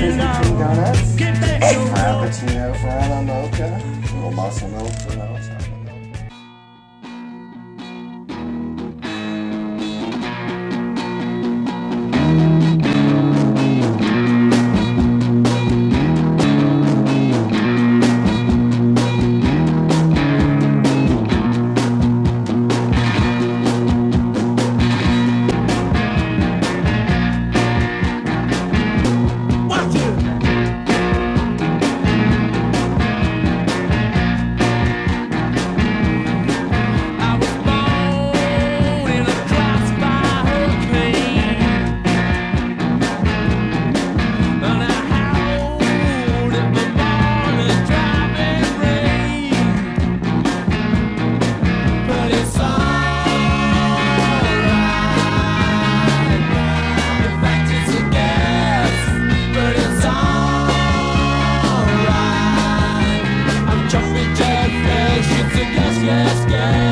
Krispy Kreme donuts, a frappuccino for Anna Mocha, a little muscle milk for Elsa. yes, yes.